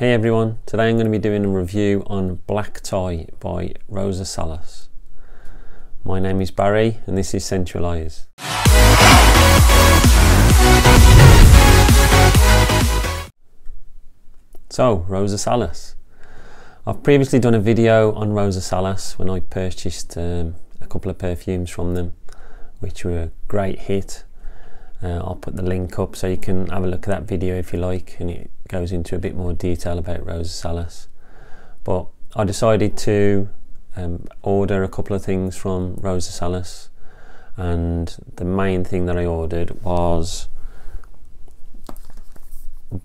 Hey everyone, today I'm going to be doing a review on Black Tie by Rosa Salas. My name is Barry and this is Scentualise. So, Rosa Salas. I've previously done a video on Rosa Salas when I purchased um, a couple of perfumes from them, which were a great hit. Uh, I'll put the link up so you can have a look at that video if you like, and it goes into a bit more detail about Rosa Salas. But I decided to um, order a couple of things from Rosa Salas, and the main thing that I ordered was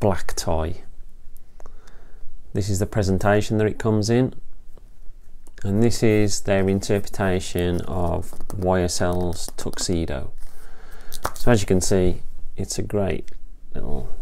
black tie this is the presentation that it comes in and this is their interpretation of YSL's tuxedo. So as you can see it's a great little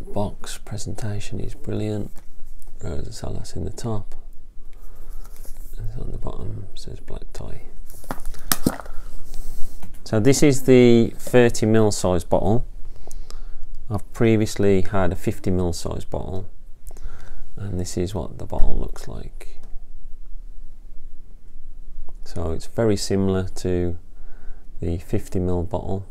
box presentation is brilliant. Rosa Salas in the top and on the bottom says black tie. So this is the 30 ml size bottle. I've previously had a 50 ml size bottle and this is what the bottle looks like so it's very similar to the 50ml bottle.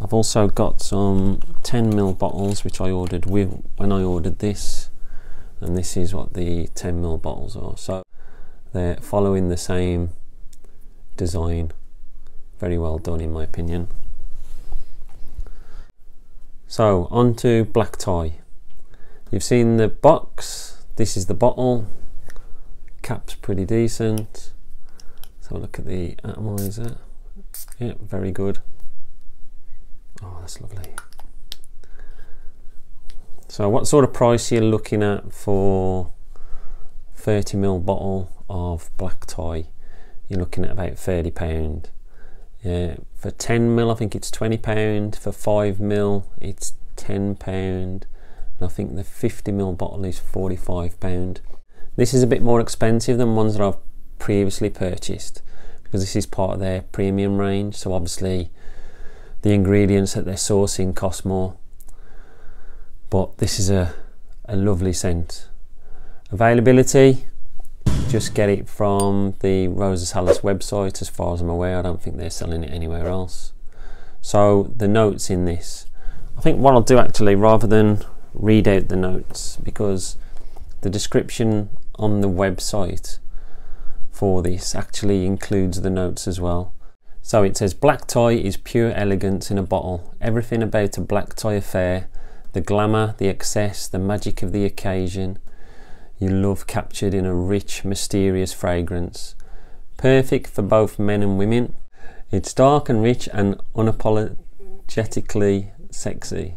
I've also got some 10ml bottles which I ordered with when I ordered this and this is what the 10ml bottles are. So they're following the same design. Very well done in my opinion. So on to black tie. You've seen the box, this is the bottle, cap's pretty decent. So look at the atomizer, yeah, very good. Oh, that's lovely. So what sort of price are you looking at for 30ml bottle of black tie? You're looking at about 30 pound. Yeah, for 10ml I think it's 20 pound, for 5ml it's 10 pound and I think the 50ml bottle is £45. This is a bit more expensive than ones that I've previously purchased because this is part of their premium range. So obviously the ingredients that they're sourcing cost more. But this is a, a lovely scent. Availability just get it from the Rosa Salas website. As far as I'm aware I don't think they're selling it anywhere else. So the notes in this. I think what I'll do actually rather than read out the notes because the description on the website for this actually includes the notes as well. So it says black tie is pure elegance in a bottle. Everything about a black tie affair, the glamour, the excess, the magic of the occasion, you love captured in a rich, mysterious fragrance. Perfect for both men and women. It's dark and rich and unapologetically sexy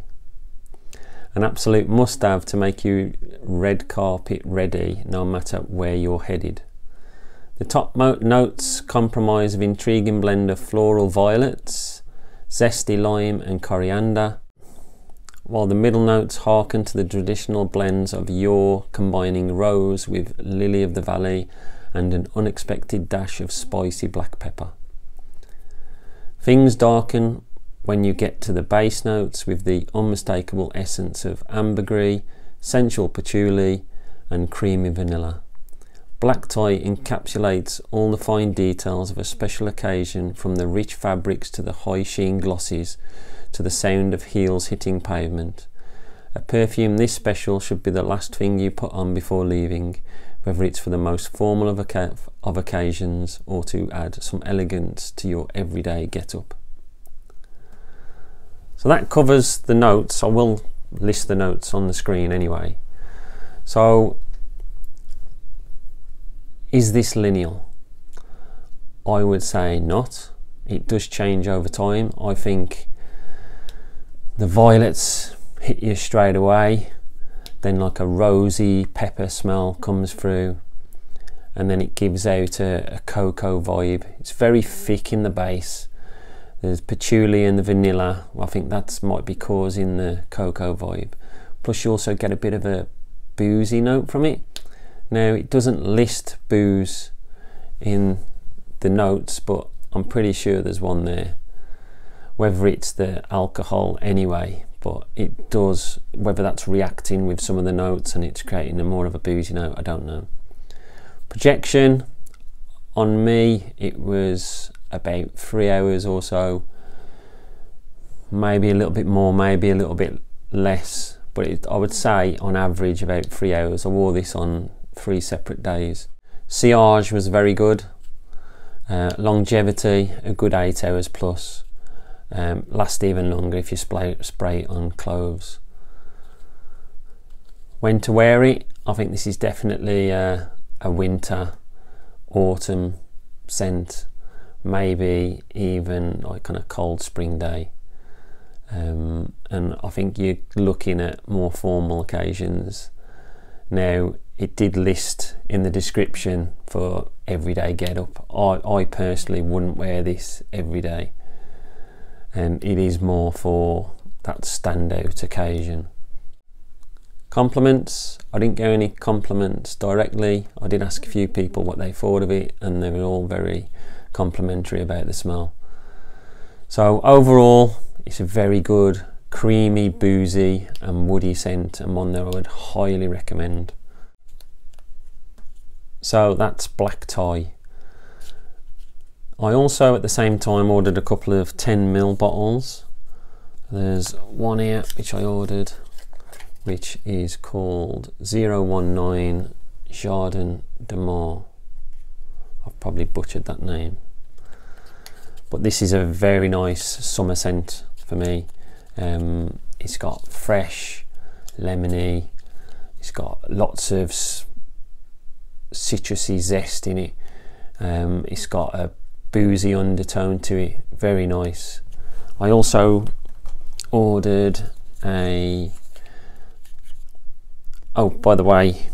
an absolute must have to make you red carpet ready no matter where you're headed. The top notes comprise of intriguing blend of floral violets, zesty lime and coriander, while the middle notes hearken to the traditional blends of yore combining rose with lily of the valley and an unexpected dash of spicy black pepper. Things darken when you get to the base notes with the unmistakable essence of ambergris, sensual patchouli and creamy vanilla. Black tie encapsulates all the fine details of a special occasion from the rich fabrics to the high sheen glosses to the sound of heels hitting pavement. A perfume this special should be the last thing you put on before leaving, whether it's for the most formal of, of occasions or to add some elegance to your everyday get-up. So that covers the notes. I will list the notes on the screen anyway. So is this lineal? I would say not. It does change over time. I think the violets hit you straight away. Then like a rosy pepper smell comes through and then it gives out a, a cocoa vibe. It's very thick in the base there's patchouli and the vanilla. I think that might be causing the cocoa vibe. Plus you also get a bit of a boozy note from it. Now it doesn't list booze in the notes, but I'm pretty sure there's one there. Whether it's the alcohol anyway, but it does, whether that's reacting with some of the notes and it's creating a more of a boozy note, I don't know. Projection on me, it was about three hours or so, maybe a little bit more, maybe a little bit less, but it, I would say on average about three hours. I wore this on three separate days. Sillage was very good. Uh, longevity, a good eight hours plus. Um, last even longer if you spray, spray on clothes. When to wear it, I think this is definitely a, a winter, autumn scent, maybe even like kind of cold spring day. Um, and I think you're looking at more formal occasions. Now, it did list in the description for everyday get up. I, I personally wouldn't wear this every day, and it is more for that standout occasion. Compliments, I didn't get any compliments directly. I did ask a few people what they thought of it, and they were all very complimentary about the smell. So, overall, it's a very good, creamy, boozy, and woody scent, and one that I would highly recommend. So that's black tie. I also at the same time ordered a couple of 10 ml bottles. There's one here which I ordered which is called 019 Jardin de Mar. I've probably butchered that name. But this is a very nice summer scent for me. Um, it's got fresh, lemony, it's got lots of citrusy zest in it. Um, it's got a boozy undertone to it, very nice. I also ordered a. Oh, by the way,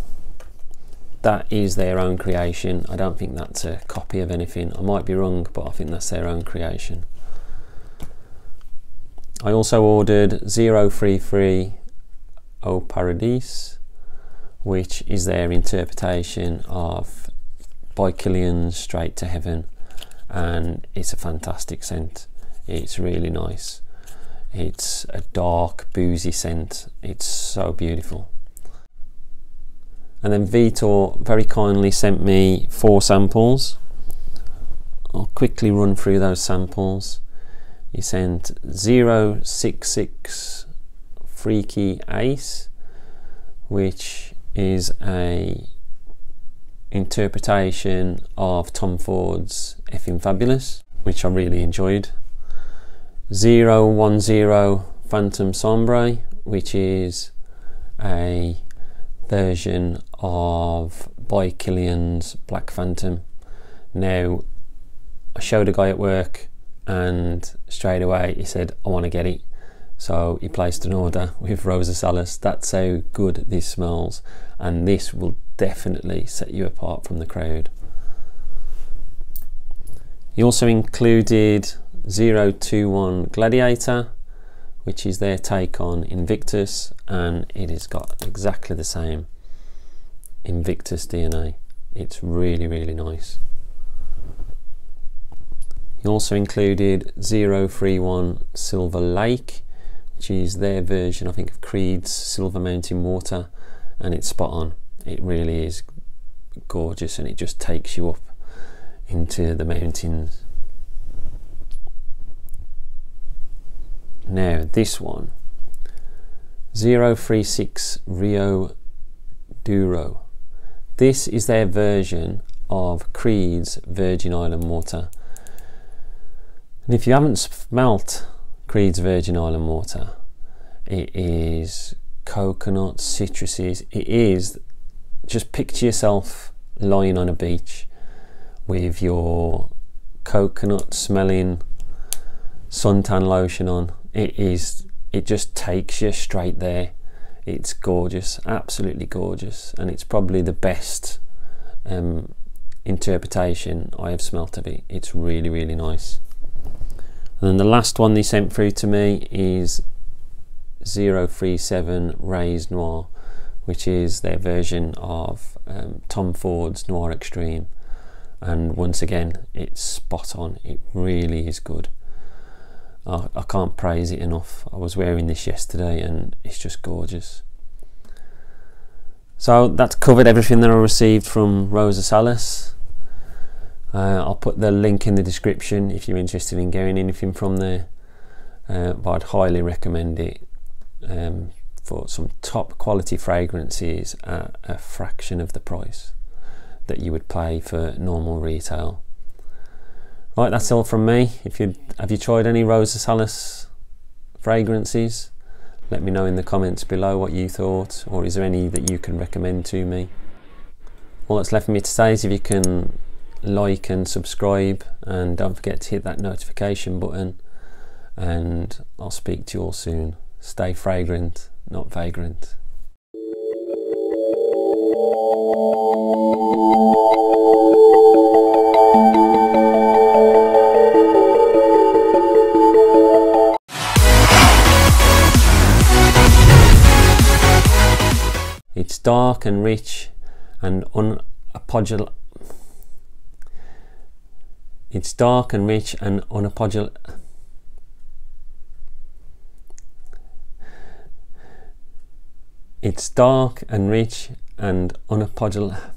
that is their own creation. I don't think that's a copy of anything. I might be wrong, but I think that's their own creation. I also ordered 033 Au Paradis which is their interpretation of By Kilian's Straight to Heaven, and it's a fantastic scent. It's really nice. It's a dark, boozy scent. It's so beautiful. And then Vitor very kindly sent me four samples. I'll quickly run through those samples. He sent 066 Freaky Ace, which is a interpretation of Tom Ford's Effing Fabulous, which I really enjoyed. 010 Fantome Sombre, which is a version of By Kilian's Black Phantom. Now, I showed a guy at work and straight away he said, I want to get it. So he placed an order with Rosa Salas. That's how good this smells, and this will definitely set you apart from the crowd. He also included 021 Gladiator, which is their take on Invictus, and it has got exactly the same Invictus DNA. It's really, really nice. He also included 031 Silver Lake, which is their version, I think, of Creed's Silver Mountain Water, and it's spot on. It really is gorgeous, and it just takes you up into the mountains. Now, this one 036 Rio Douro. This is their version of Creed's Virgin Island water. And if you haven't smelt Creed's Virgin Island water. It is coconut, citruses. It is just picture yourself lying on a beach with your coconut smelling suntan lotion on. It is it just takes you straight there. It's gorgeous, absolutely gorgeous, and it's probably the best um, interpretation I have smelt of it. It's really, really nice. And then the last one they sent through to me is 037 Raiz Noir, which is their version of um, Tom Ford's Noir Extreme. And once again, it's spot on. It really is good. I, I can't praise it enough. I was wearing this yesterday and it's just gorgeous. So that's covered everything that I received from Rosa Salas. Uh, I'll put the link in the description if you're interested in getting anything from there. Uh, but I'd highly recommend it um, for some top quality fragrances at a fraction of the price that you would pay for normal retail. Right, that's all from me. If you have you tried any Rosa Salas fragrances, let me know in the comments below what you thought, or is there any that you can recommend to me. All that's left for me to say is if you can like and subscribe, and don't forget to hit that notification button. And I'll speak to you all soon. Stay fragrant, not vagrant. It's dark and rich and unapologetic. It's dark and rich and unapologetic. It's dark and rich and unapologetic.